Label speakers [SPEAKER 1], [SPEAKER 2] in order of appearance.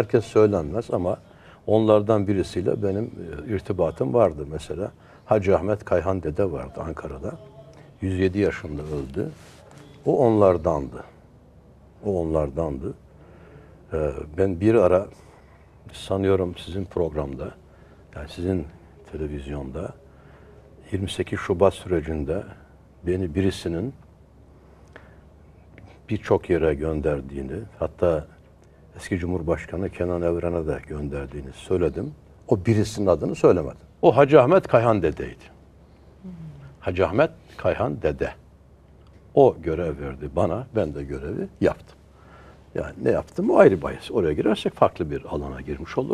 [SPEAKER 1] Herkes söylenmez ama onlardan birisiyle benim e, irtibatım vardı mesela. Hacı Ahmet Kayhan dede vardı Ankara'da. 107 yaşında öldü. O onlardandı. O onlardandı. Ee, ben bir ara sanıyorum sizin programda, yani sizin televizyonda 28 Şubat sürecinde beni birisinin birçok yere gönderdiğini, hatta eski Cumhurbaşkanı Kenan Evren'e de gönderdiğini söyledim. O birisinin adını söylemedim. O Hacı Ahmet Kayhan dedeydi. Hacı Ahmet Kayhan dede. O görev verdi bana, ben de görevi yaptım. Yani ne yaptım o ayrı bahis. Oraya girersek farklı bir alana girmiş olur.